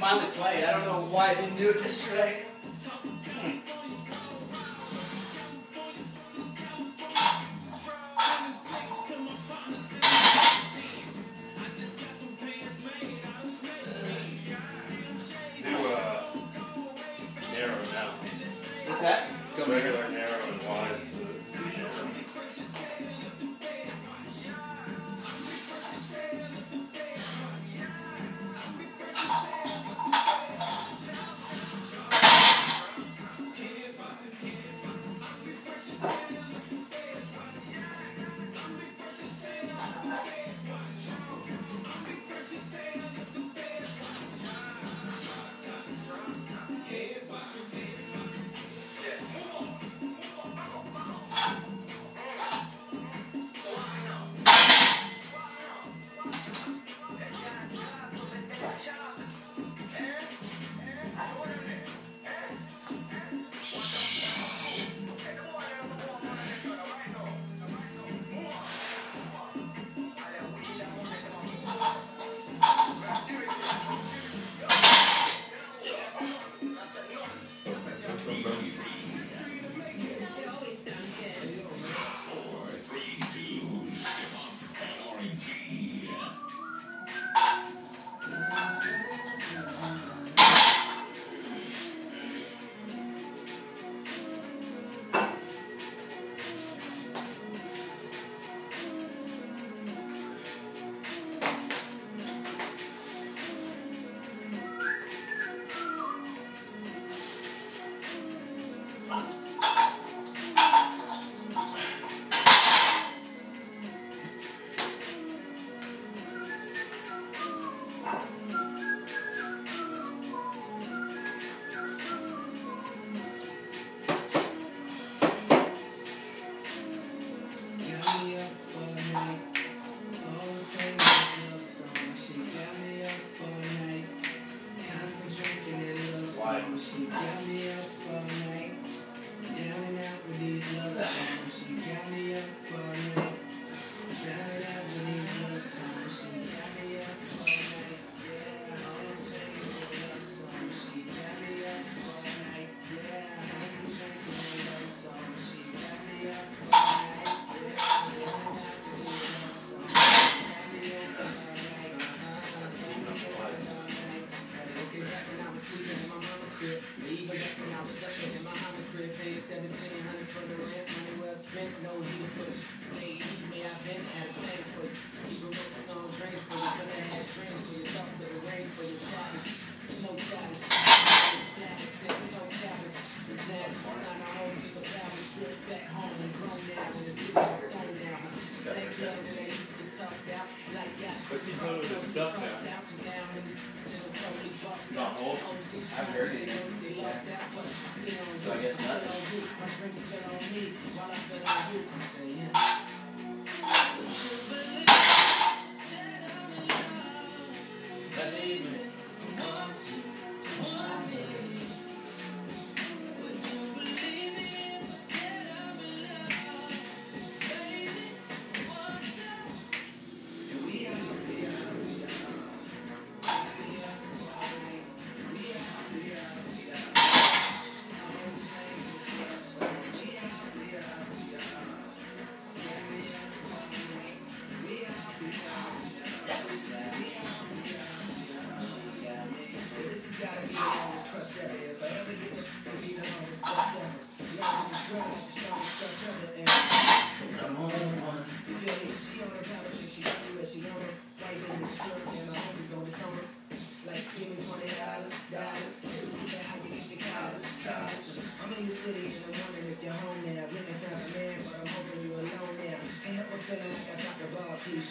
Finally played. I don't know why I didn't do it yesterday. Do uh, narrow now. What's that? Go regular, narrow, and Back What's he doing with his stuff now? It's on hold? I haven't heard it. So I guess not. Gotta be the crush ever. If I ever get it, it'll be the longest crush ever. Love is a drug, the strongest crush ever. And I'm on one. You feel me? She on her couch and she got me where she want it. Wife in the club and my homies gon' disown it. Like, give me twenty dollars, dollars. Look at how you get the college, college. I'm in your city and I'm wondering if you're home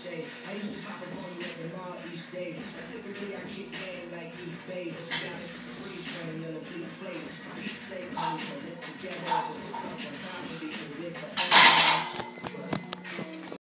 I used to pop up on you at the mall each day. Now typically I get game like East Bay, but you got it for free. you're the please play. Say, honey, put it together. Just pick up on time and be the big